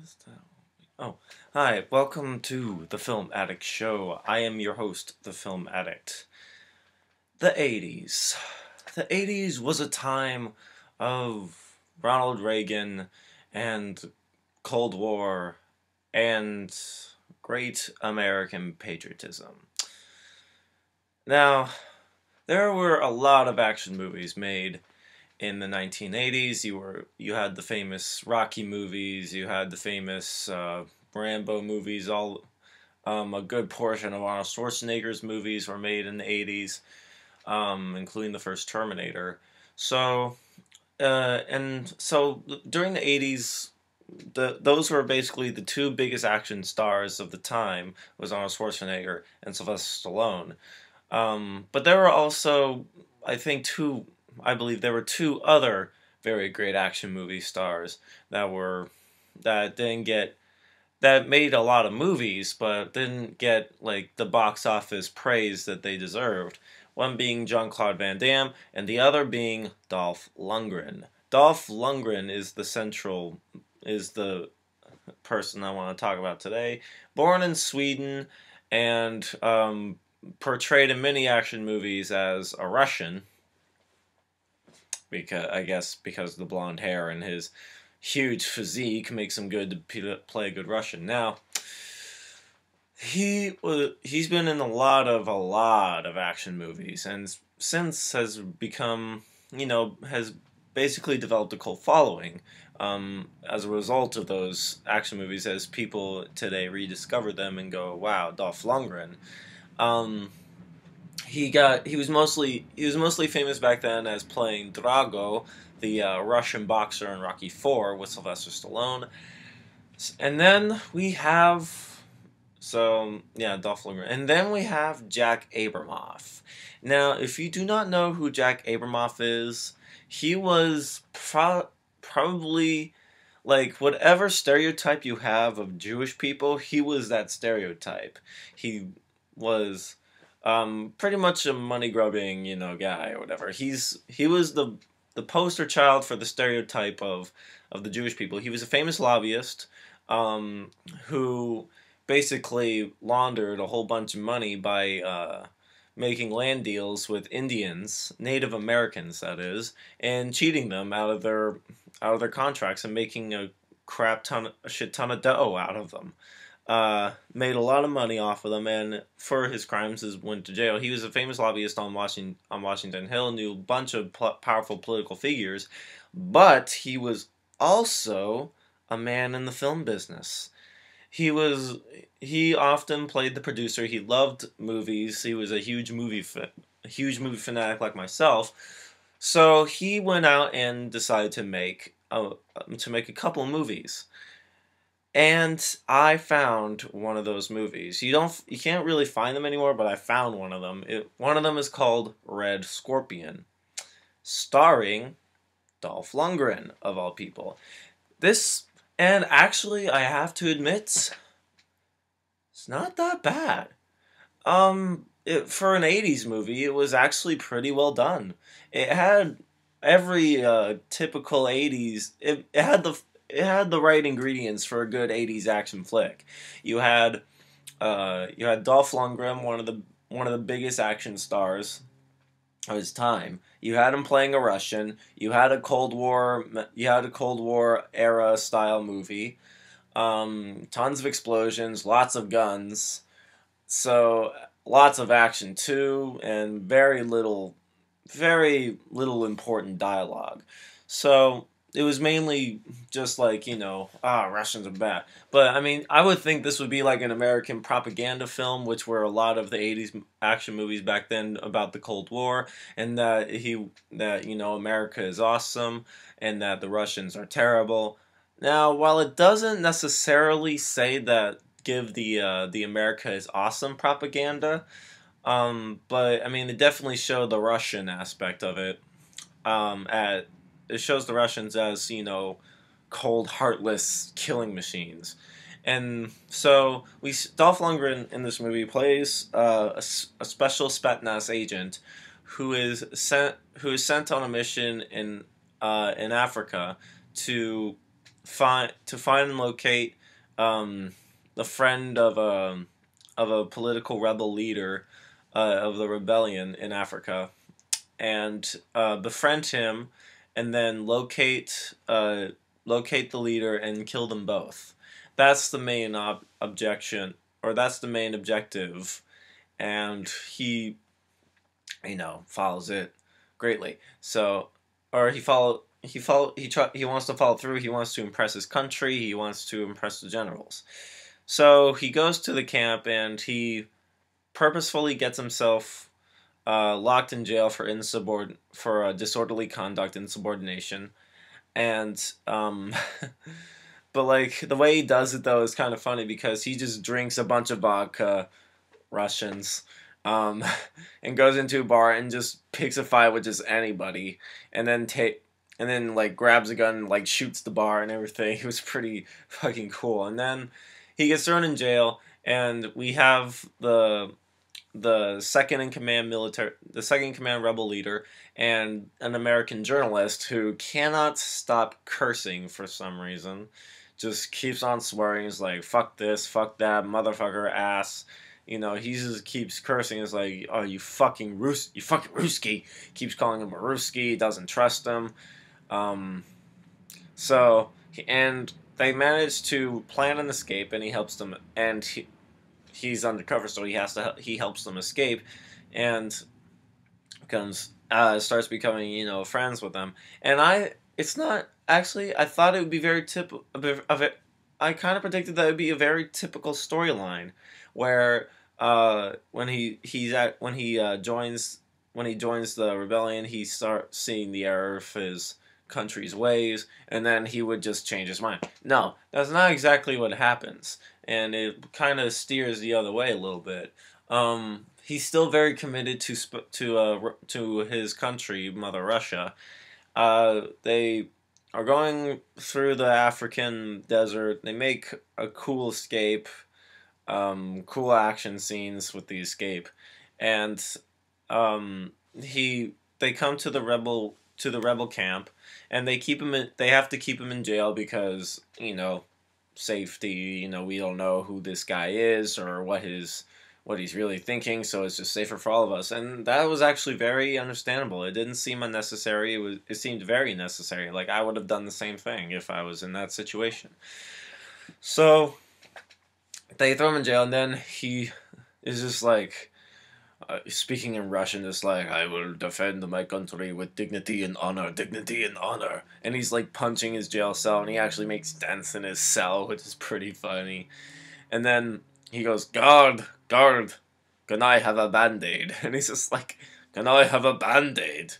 that? Oh, hi, welcome to the Film Addict Show. I am your host, the Film Addict. The 80s. The 80s was a time of Ronald Reagan and Cold War and great American patriotism. Now, there were a lot of action movies made in the 1980s. You were you had the famous Rocky movies, you had the famous uh, Rambo movies. All um, a good portion of Arnold Schwarzenegger's movies were made in the 80s, um, including the first Terminator. So, uh, and so during the 80s, the those were basically the two biggest action stars of the time was Arnold Schwarzenegger and Sylvester Stallone. Um, but there were also, I think, two I believe there were two other very great action movie stars that were that didn't get that made a lot of movies but didn't get like the box office praise that they deserved. One being Jean-Claude Van Damme and the other being Dolph Lundgren. Dolph Lundgren is the central is the person I want to talk about today. Born in Sweden and um, portrayed in many action movies as a Russian because I guess because the blonde hair and his huge physique makes him good to play a good Russian. Now, he was he's been in a lot of a lot of action movies and since has become you know has basically developed a cult following um, as a result of those action movies as people today rediscover them and go wow Dolph Lundgren um, he got he was mostly he was mostly famous back then as playing Drago, the uh, Russian boxer in Rocky Four with Sylvester Stallone. And then we have so yeah, Dolph Lundgren. And then we have Jack Abramoff. Now, if you do not know who Jack Abramoff is, he was pro- probably like whatever stereotype you have of Jewish people, he was that stereotype. He was um, pretty much a money grubbing, you know, guy or whatever. He's he was the the poster child for the stereotype of of the Jewish people. He was a famous lobbyist um, who basically laundered a whole bunch of money by uh, making land deals with Indians, Native Americans, that is, and cheating them out of their out of their contracts and making a crap ton, a shit ton of dough out of them uh, made a lot of money off of them, and for his crimes, is went to jail. He was a famous lobbyist on Washington on Washington Hill, knew a bunch of pl- powerful political figures, but he was also a man in the film business. He was he often played the producer. He loved movies. He was a huge movie fa- huge movie fanatic like myself. So he went out and decided to make a, to make a couple movies. And I found one of those movies. You don't, you can't really find them anymore, but I found one of them. It, one of them is called Red Scorpion, starring Dolph Lundgren of all people. This, and actually, I have to admit, it's not that bad. Um, it, for an '80s movie, it was actually pretty well done. It had every uh, typical '80s. It, it had the it had the right ingredients for a good '80s action flick. You had uh, you had Dolph Lundgren, one of the one of the biggest action stars of his time. You had him playing a Russian. You had a Cold War. You had a Cold War era style movie. Um, tons of explosions, lots of guns. So lots of action too, and very little, very little important dialogue. So it was mainly just like you know ah russians are bad but i mean i would think this would be like an american propaganda film which were a lot of the 80s action movies back then about the cold war and that he that you know america is awesome and that the russians are terrible. Now while it doesn't necessarily say that give the uh, the america is awesome propaganda um, but i mean it definitely showed the russian aspect of it um, at it shows the Russians as you know cold, heartless killing machines. And so we Dolph Lundgren in this movie plays uh, a, a, special Spetsnaz agent who is sent who is sent on a mission in uh, in Africa to find to find and locate um, the friend of a of a political rebel leader uh, of the rebellion in Africa, and uh, befriend him, and then locate uh, locate the leader and kill them both. That's the main ob- objection, or that's the main objective, and he, you know, follows it greatly. So, or he follow he follow he try, he wants to follow through. He wants to impress his country. He wants to impress the generals. So he goes to the camp and he purposefully gets himself uh, locked in jail for insubord for uh, disorderly conduct, insubordination, and um, but like the way he does it though is kind of funny because he just drinks a bunch of vodka, Russians, um, and goes into a bar and just picks a fight with just anybody, and then take and then like grabs a gun, like shoots the bar and everything. It was pretty fucking cool. And then he gets thrown in jail, and we have the the second in command military, the second in command rebel leader, and an American journalist who cannot stop cursing for some reason. Just keeps on swearing. He's like, "Fuck this, fuck that, motherfucker, ass." You know, he just keeps cursing. It's like, "Oh, you fucking Rus, you fucking Ruski." Keeps calling him a Ruski. Doesn't trust him. Um, so and they manage to plan an escape, and he helps them. And he, he's undercover, so he has to he helps them escape, and becomes uh, starts becoming you know friends with them. And I, it's not actually. I thought it would be very tip of it. I kind of predicted that it would be a very typical storyline, where uh, when he he's at when he uh, joins when he joins the rebellion, he starts seeing the error of his country's ways, and then he would just change his mind. No, that's not exactly what happens, and it kind of steers the other way a little bit. Um, he's still very committed to to uh, to his country, Mother Russia. Uh, they are going through the African desert. They make a cool escape, um, cool action scenes with the escape, and um, he they come to the rebel to the rebel camp, and they keep him. In, they have to keep him in jail because you know safety. You know we don't know who this guy is or what his what he's really thinking, so it's just safer for all of us. And that was actually very understandable. It didn't seem unnecessary. It was it seemed very necessary. Like I would have done the same thing if I was in that situation. So they throw him in jail, and then he is just like speaking in Russian is like, I will defend my country with dignity and honor, dignity and honor. And he's like punching his jail cell, and he actually makes dents in his cell, which is pretty funny. And then he goes, Guard, guard, can I have a band aid? And he's just like, Can I have a band aid?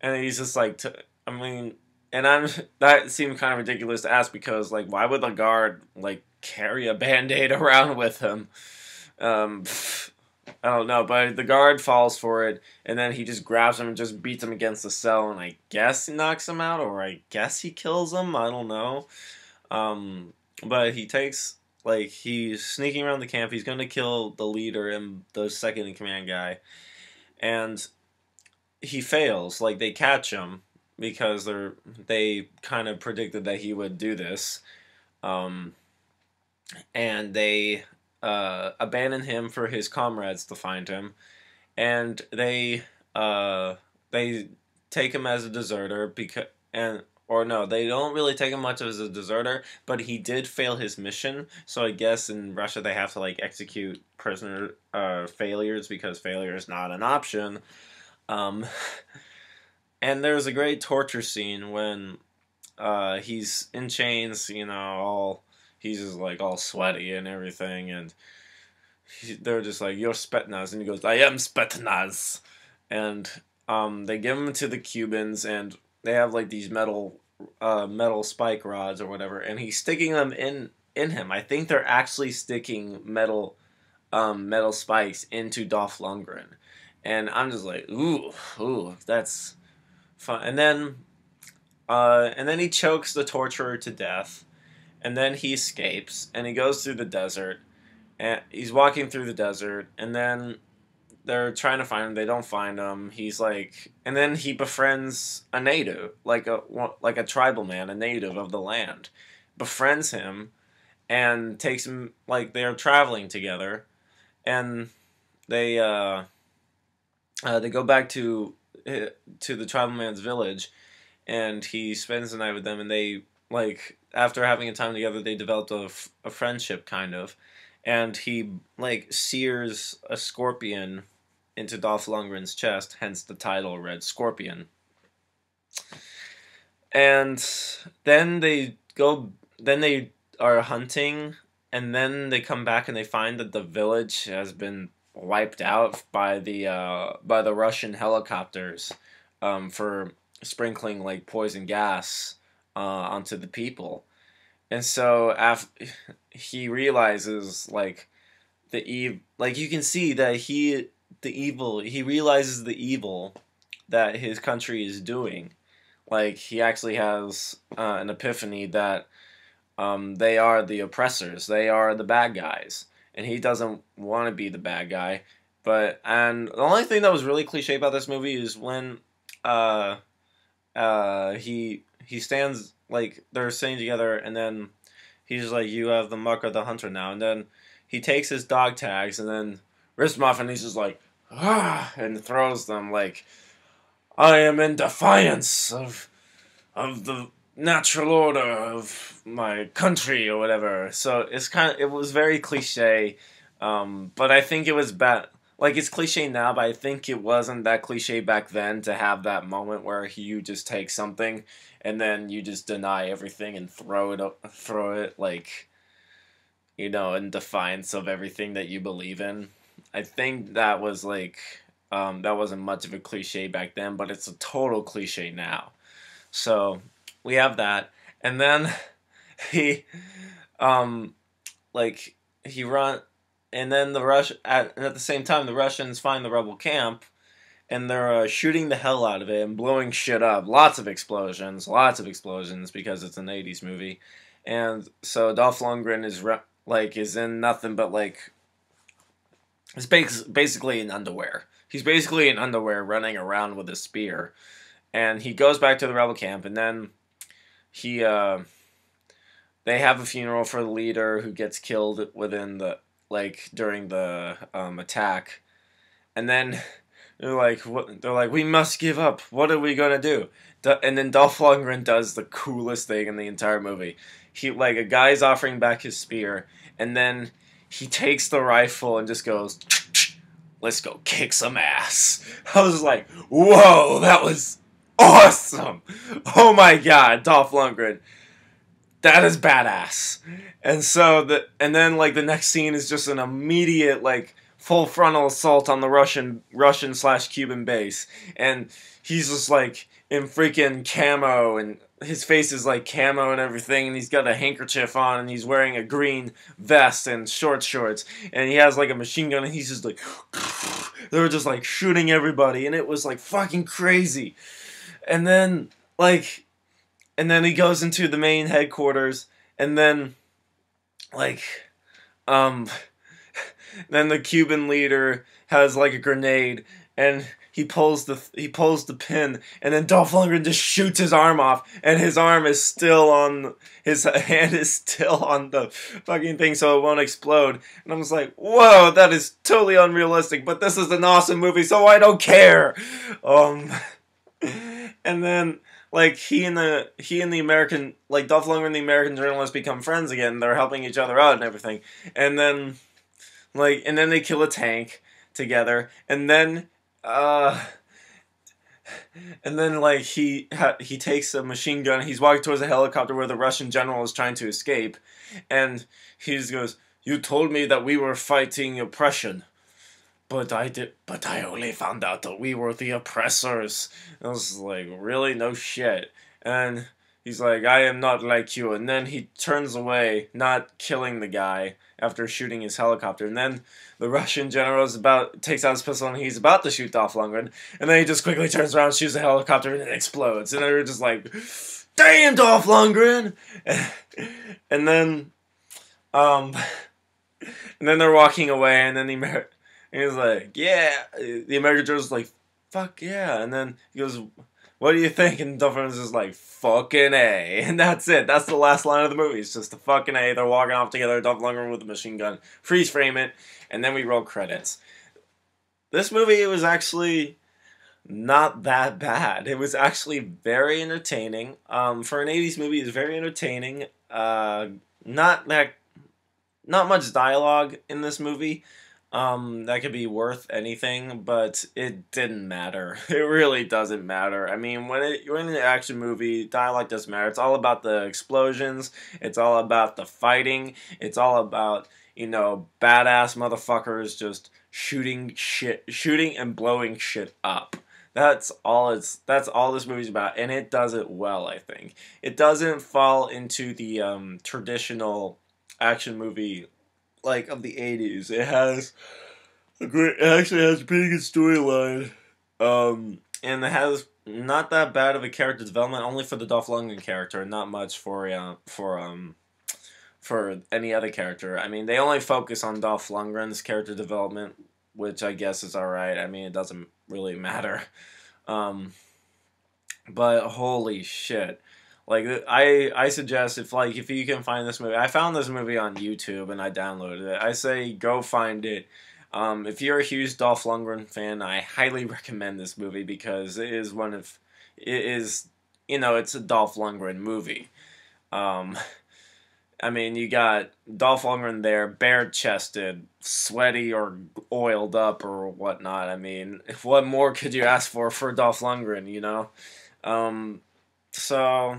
And he's just like, I mean, and I'm that seemed kind of ridiculous to ask because like, why would the guard like carry a band aid around with him? Um, I don't know, but the guard falls for it, and then he just grabs him and just beats him against the cell, and I guess he knocks him out, or I guess he kills him. I don't know. Um, but he takes like he's sneaking around the camp. He's going to kill the leader and the second in command guy, and he fails. Like they catch him because they're they kind of predicted that he would do this, um, and they uh, abandon him for his comrades to find him, and they uh, they take him as a deserter because and or no, they don't really take him much as a deserter, but he did fail his mission. So I guess in Russia they have to like execute prisoner uh, failures because failure is not an option. Um, and there's a great torture scene when uh, he's in chains, you know, all he's just like all sweaty and everything, and he, they're just like, "You're Spetsnaz," and he goes, "I am Spetsnaz," and um, they give him to the Cubans, and they have like these metal, uh, metal spike rods or whatever, and he's sticking them in in him. I think they're actually sticking metal, um, metal spikes into Dolph Lundgren, and I'm just like, ooh, ooh, that's fun. And then, uh, and then he chokes the torturer to death and then he escapes and he goes through the desert and he's walking through the desert and then they're trying to find him. They don't find him. He's like, and then he befriends a native, like a like a tribal man, a native of the land, befriends him, and takes him like they're traveling together, and they uh, uh they go back to eh, to the tribal man's village, and he spends the night with them, and they like after having a time together, they developed a, a friendship kind of, and he like sears a scorpion into Dolph Lundgren's chest, hence the title Red Scorpion. And then they go then they are hunting and then they come back and they find that the village has been wiped out by the uh, by the Russian helicopters um, for sprinkling like poison gas uh, onto the people. And so after he realizes like the eve like you can see that he the evil he realizes the evil that his country is doing. Like he actually has uh, an epiphany that um, they are the oppressors they are the bad guys. And he doesn't want to be the bad guy. But and the only thing that was really cliche about this movie is when uh uh he he stands like they're sitting together and then he's like you have the mark of the hunter now and then he takes his dog tags and then muff and he's just like ah, and throws them like I am in defiance of of the natural order of my country or whatever. So it's kind of it was very cliche, um, but I think it was bad. Like it's cliche now, but I think it wasn't that cliche back then to have that moment where you just take something and then you just deny everything and throw it up, throw it like you know in defiance of everything that you believe in. I think that was like um, that wasn't much of a cliche back then, but it's a total cliche now. So we have that, and then he, um, like he run, and then the Rush at at the same time the Russians find the rebel camp, and they're uh, shooting the hell out of it and blowing shit up. Lots of explosions, lots of explosions because it's an '80s movie, and so Dolph Lundgren is re- like is in nothing but like He's basically in underwear. He's basically in underwear running around with a spear. And he goes back to the rebel camp, and then he, uh, they have a funeral for the leader who gets killed within the, like, during the um, attack. And then they're like, what? They're like, we must give up. What are we gonna do? And then Dolph Lundgren does the coolest thing in the entire movie. He like a guy's offering back his spear, and then he takes the rifle and just goes, let's go kick some ass. I was like, whoa, that was awesome. Oh my god, Dolph Lundgren. That is badass. And so the and then like the next scene is just an immediate like full frontal assault on the Russian Russian slash Cuban base. And he's just like in freaking camo and his face is like camo and everything, and he's got a handkerchief on, and he's wearing a green vest and short shorts, and he has like a machine gun, and he's just like, they were just like shooting everybody, and it was like fucking crazy. And then like, and then he goes into the main headquarters, and then like, um, then the Cuban leader has like a grenade, and he pulls the he pulls the pin, and then Dolph Lundgren just shoots his arm off, and his arm is still on his hand is still on the fucking thing, so it won't explode. And I'm just like, whoa, that is totally unrealistic. But this is an awesome movie, so I don't care. Um, and then like he and the he and the American like Dolph Lundgren and the American journalist become friends again. They're helping each other out and everything. And then like and then they kill a tank together, and then uh, and then like he he takes a machine gun. He's walking towards a helicopter where the Russian general is trying to escape, and he just goes, "You told me that we were fighting oppression." But I did. But I only found out that we were the oppressors. I was like, really, no shit. And he's like, I am not like you. And then he turns away, not killing the guy after shooting his helicopter. And then the Russian general is about takes out his pistol and he's about to shoot Dolph Lundgren, and then he just quickly turns around, shoots the helicopter, and it explodes. And they're just like, "Damn, Dolph Lundgren!" and then, um, and then they're walking away, and then the And he's like, yeah. The American Joe's like, fuck yeah. And then he goes, what do you think? And Lundgren's just like, fucking A. And that's it. That's the last line of the movie. It's just a fucking A. They're walking off together, Dolph Lundgren with a machine gun. Freeze frame it. And then we roll credits. This movie was actually not that bad. It was actually very entertaining. Um, for an 80s movie, it's very entertaining. Uh, not that, not much dialogue in this movie. Um, that could be worth anything, but it didn't matter. It really doesn't matter. I mean, when it, you're in an action movie, dialogue doesn't matter. It's all about the explosions. It's all about the fighting. It's all about you know badass motherfuckers just shooting shit, shooting and blowing shit up. That's all it's. That's all this movie's about, and it does it well. I think it doesn't fall into the um, traditional action movie like of the '80s. It has a great. It actually has a pretty good storyline, um, and it has not that bad of a character development. Only for the Dolph Lundgren character, not much for uh, for um for any other character. I mean, they only focus on Dolph Lundgren's character development, which I guess is all right. I mean, it doesn't really matter. Um, but holy shit. Like I, I suggest if like if you can find this movie, I found this movie on YouTube and I downloaded it. I say go find it. Um, if you're a huge Dolph Lundgren fan, I highly recommend this movie because it is one of, it is, you know, it's a Dolph Lundgren movie. Um, I mean, you got Dolph Lundgren there, bare chested, sweaty or oiled up or whatnot. I mean, what more could you ask for for Dolph Lundgren, you know? Um, so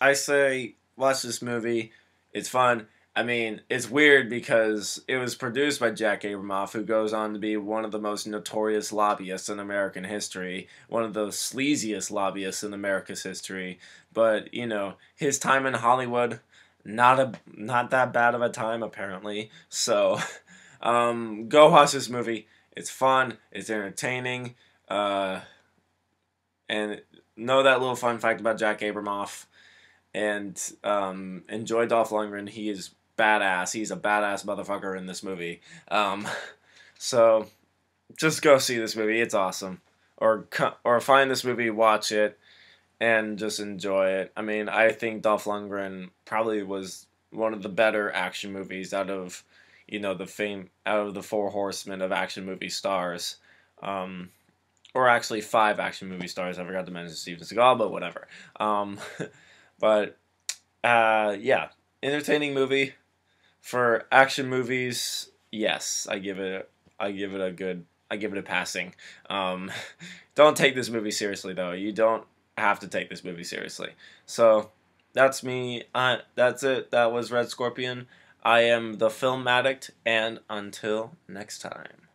I say watch this movie. It's fun. I mean, it's weird because it was produced by Jack Abramoff, who goes on to be one of the most notorious lobbyists in American history, one of the sleaziest lobbyists in America's history. But you know, his time in Hollywood, not a not that bad of a time apparently. So, um, go watch this movie. It's fun. It's entertaining. Uh, and know that little fun fact about Jack Abramoff and um, enjoy Dolph Lundgren. He is badass. He's a badass motherfucker in this movie. Um, so just go see this movie. It's awesome. Or or find this movie, watch it, and just enjoy it. I mean, I think Dolph Lundgren probably was one of the better action movies out of you know the fame out of the four horsemen of action movie stars. Um, or actually five action movie stars. I forgot to mention Steven Seagal, but whatever. But uh, yeah, entertaining movie for action movies. Yes, I give it. I give it a good. I give it a passing. Um, don't take this movie seriously though. You don't have to take this movie seriously. So that's me. Uh, that's it. That was Red Scorpion. I am the film addict, and until next time.